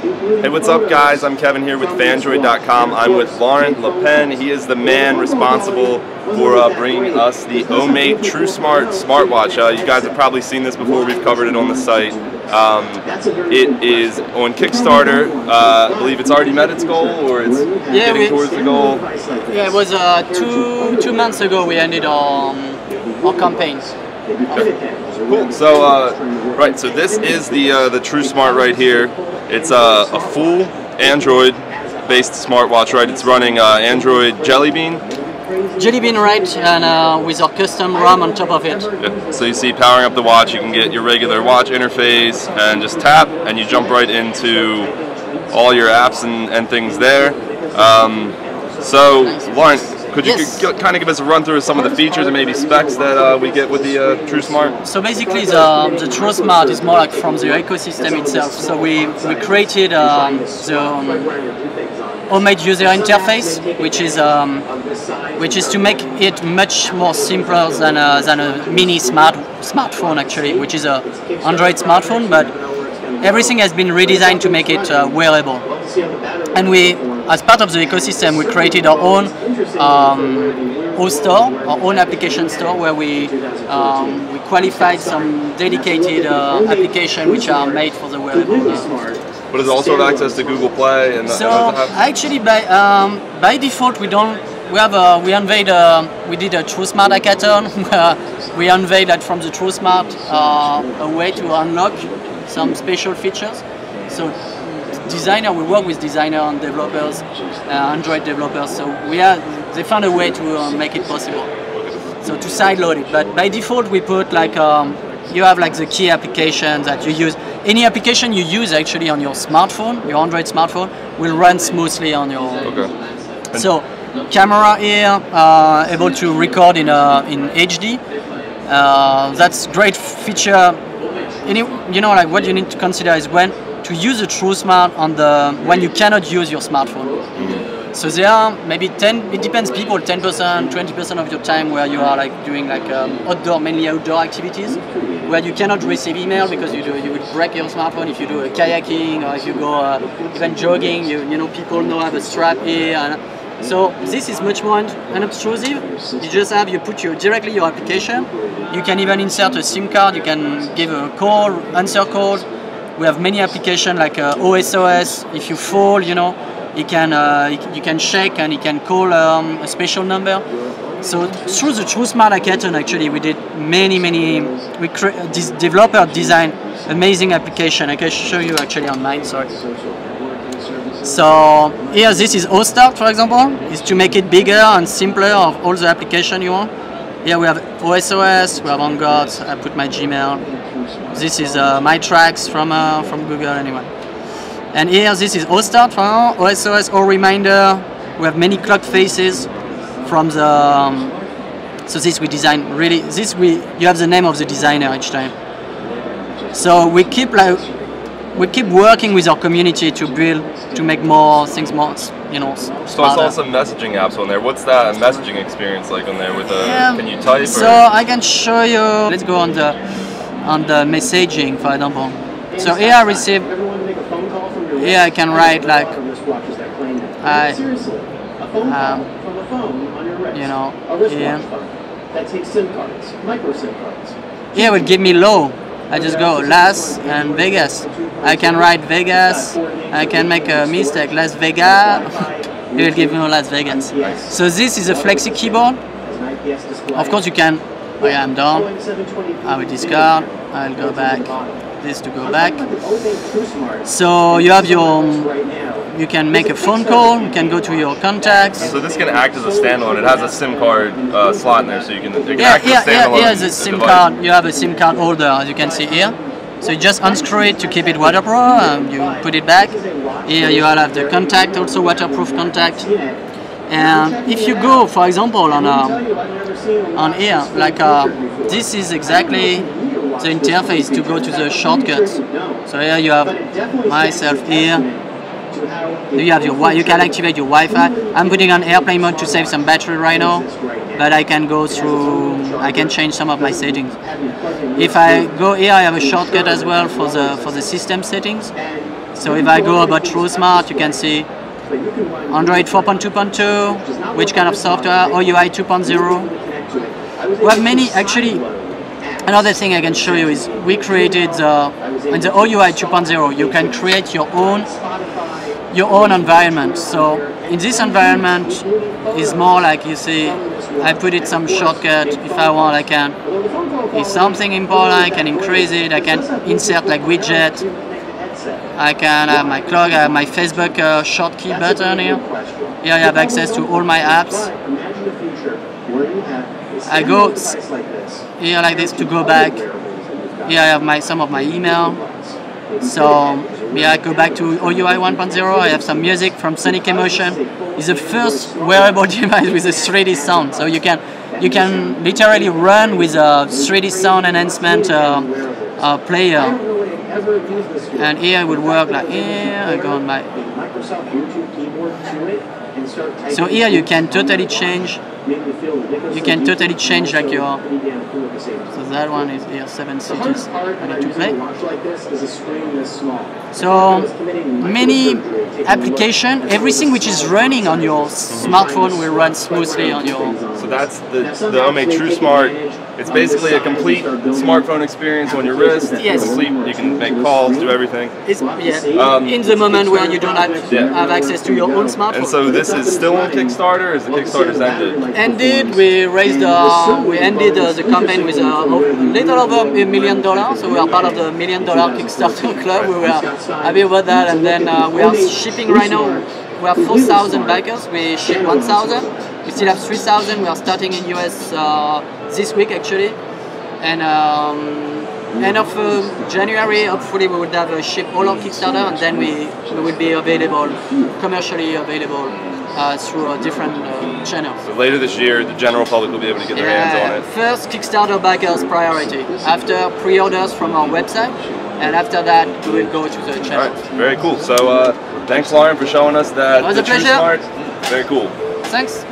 Hey, what's up, guys? I'm Kevin here with Phandroid.com. I'm with Laurent Le Pen. He is the man responsible for uh, bringing us the Omate TrueSmart smartwatch. Uh, you guys have probably seen this before. We've covered it on the site. Um, it is on Kickstarter. Uh, I believe it's already met its goal, or it's Yeah, getting we- towards the goal. Yeah, it was uh, two two months ago we ended our, um, our campaigns. Cool. So, uh, right. So this is the uh, the TrueSmart right here. It's uh, a full Android-based smartwatch, right? It's running uh, Android Jelly Bean. Jelly Bean right and uh, with our custom ROM on top of it. Yeah. So you see, powering up the watch, you can get your regular watch interface and just tap, and you jump right into all your apps and, and things there. Um, so, Laurent, could you Yes. kind of give us a run through of some of the features and maybe specs that uh, we get with the uh, TrueSmart? So basically the, the TrueSmart is more like from the ecosystem itself. So we, we created um, the um, homemade user interface, which is um, which is to make it much more simpler than a, than a mini smart smartphone actually, which is a Android smartphone, but everything has been redesigned to make it uh, wearable. And we, as part of the ecosystem, we created our own um, O store, our own application store, where we um, we qualified some dedicated uh, application which are made for the wearable. But does it also have access to Google Play? And, So and does it have- actually, by um, by default, we don't. We have a, we unveiled a, we did a TrueSmart hackathon. where we unveiled that from the TrueSmart uh, a way to unlock some special features. So designer, we work with designer and developers, uh, Android developers. So we are they found a way to uh, make it possible. So to sideload it, but by default we put like um, you have like the key application that you use. Any application you use actually on your smartphone, your Android smartphone, will run smoothly on your. Okay. So camera here, uh, able to record in uh, in HD. Uh, that's great feature. Any, you know, like what you need to consider is when to use a TrueSmart on the when you cannot use your smartphone. So there are maybe 10, it depends people, 10%, 20% of your time where you are like doing like um, outdoor, mainly outdoor activities, where you cannot receive email because you do, you will break your smartphone if you do a kayaking or if you go uh, even jogging, you, you know, people know have a strap here. And, so this is much more unobtrusive. You just have, you put your, directly your application. You can even insert a SIM card, you can give a call, answer calls. We have many applications like uh, OSOS. If you fall, you know, you can uh, you can check and you can call um, a special number. So through the TrueSmart hackathon, actually, we did many many. We cre- this developer design amazing application. I can show you actually on mine. Sorry. So here, this is OStart, for example, is to make it bigger and simpler of all the application you want. Here we have OSOS, we have OnGuard, I put my Gmail. This is uh, my tracks from uh, from Google anyway. And here, this is OStart from OSOS or reminder. We have many clock faces from the. Um, so this we design really. This we you have the name of the designer each time. So we keep like we keep working with our community to build to make more things more you know s- So I smarter. saw some messaging apps on there. What's that messaging experience like on there? With uh, Yeah, can you type? So or? I can show you. Let's go on the on the messaging, for example. So here I receive. Here I can write like I, um, you know, here. That takes SIM cards, micro SIM cards. Here it will give me low. I just go Las and Vegas. I can write Vegas. I can make a mistake. Las Vegas. it will give me Las Vegas. So this is a flexi keyboard. Of course you can. Yeah, I'm done. I will discard. I'll go back. This to go back. So you have your. You can make a phone call. You can go to your contacts. So this can act as a standalone. It has a SIM card uh, slot in there, so you can, it can Yeah, act yeah, as a yeah, standalone here's a SIM device. card. You have a SIM card holder, as you can see here. So you just unscrew it to keep it waterproof. Um, you put it back. Here you all have the contact, also waterproof contact. And if you go, for example, on uh, on here, like uh, this is exactly the interface to go to the shortcuts. So here you have myself here. You have your you can activate your Wi-Fi. I'm putting on airplane mode to save some battery right now, but I can go through. I can change some of my settings. If I go here, I have a shortcut as well for the for the system settings. So if I go about TrueSmart, you can see Android 4.2.2, which kind of software, OUI 2.0. We have many, actually, another thing I can show you is we created, uh, in the OUI 2.0, you can create your own your own environment. So in this environment is more like you see, I put it some shortcut. If I want, I can. If something important, I can increase it. I can insert like widget. I can have my clock, I have my Facebook uh, short key button here. Here I have access to all my apps. I go here like this to go back. Here I have my some of my email. So yeah, I go back to OUI 1.0. I have some music from Sonic Emotion. It's the first wearable device with a 3D sound. So you can you can literally run with a 3D sound enhancement uh, uh, player. And here it would work like here. I go on my. So here you can totally change. You can totally change like your. So that one is here seven cities ready to play. So many application, everything which is running on your smartphone will run smoothly on your. So that's the the Ome TrueSmart. It's basically a complete smartphone experience on your wrist. Yes. Complete. You can make calls, do everything. It's, yeah, Um, in the moment where you don't have, Yeah. have access to your own smartphone. And so this is still on Kickstarter. Is the Kickstarter's ended? Ended, we raised, uh, we ended uh, the campaign with uh, a little over a million dollars. So we are part of the million dollar Kickstarter club. We were happy about that, and then uh, we are shipping right now. We have 4,000 backers. We ship 1,000. We still have 3,000. We are starting in US uh, this week actually, and. Um, End of uh, January, hopefully we would have uh, ship all our Kickstarter, and then we, we will be available, commercially available uh, through uh, different uh, channels. So later this year, the general public will be able to get their hands on it. First Kickstarter backers priority. After pre-orders from our website, and after that we will go to the channel. right, very cool. So uh, thanks, Laurent, for showing us that It was a pleasure. TrueSmart. Very cool. Thanks.